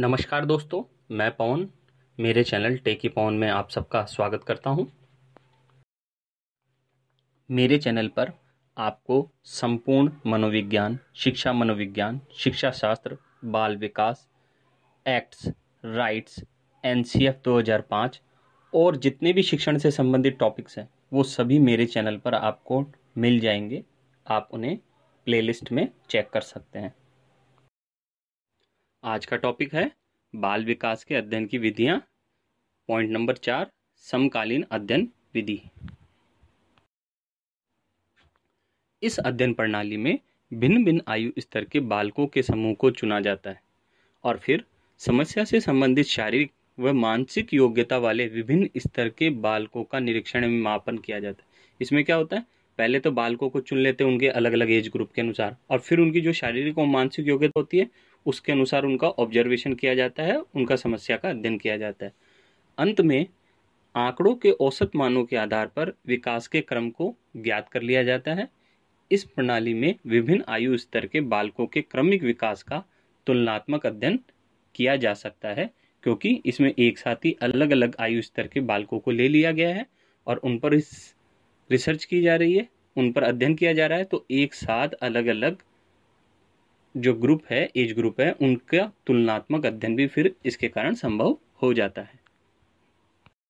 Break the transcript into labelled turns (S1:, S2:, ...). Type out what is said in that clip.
S1: नमस्कार दोस्तों, मैं पवन। मेरे चैनल टेकी पवन में आप सबका स्वागत करता हूँ। मेरे चैनल पर आपको संपूर्ण मनोविज्ञान, शिक्षा मनोविज्ञान, शिक्षा शास्त्र, बाल विकास, एक्ट्स, राइट्स, एनसीएफ 2005 और जितने भी शिक्षण से संबंधित टॉपिक्स हैं, वो सभी मेरे चैनल पर आपको मिल जाएँगे। आप उन्हें प्लेलिस्ट में चेक कर सकते हैं। आज का टॉपिक है बाल विकास के अध्ययन की विधियाँ। पॉइंट नंबर चार, समकालीन अध्ययन विधि। इस अध्ययन प्रणाली में भिन्न भिन्न आयु स्तर के बालकों के समूह को चुना जाता है और फिर समस्या से संबंधित शारीरिक व मानसिक योग्यता वाले विभिन्न स्तर के बालकों का निरीक्षण एवं मापन किया जाता है। इसमें क्या होता है? पहले तो बालकों को चुन लेते हैं उनके अलग अलग एज ग्रुप के अनुसार और फिर उनकी जो शारीरिक और मानसिक योग्यता होती है उसके अनुसार उनका ऑब्जर्वेशन किया जाता है, उनका समस्या का अध्ययन किया जाता है। अंत में, आंकड़ों के औसत मानों के आधार पर विकास के क्रम को ज्ञात कर लिया जाता है। इस प्रणाली में विभिन्न आयु स्तर के बालकों के क्रमिक विकास का तुलनात्मक अध्ययन किया जा सकता है, क्योंकि इसमें एक साथ ही अलग अलग आयु स्तर के बालकों को ले लिया गया है और उन पर इस रिसर्च की जा रही है, उन पर अध्ययन किया जा रहा है तो एक साथ अलग अलग जो ग्रुप है एज ग्रुप है, उनका तुलनात्मक अध्ययन भी फिर इसके कारण संभव हो जाता है।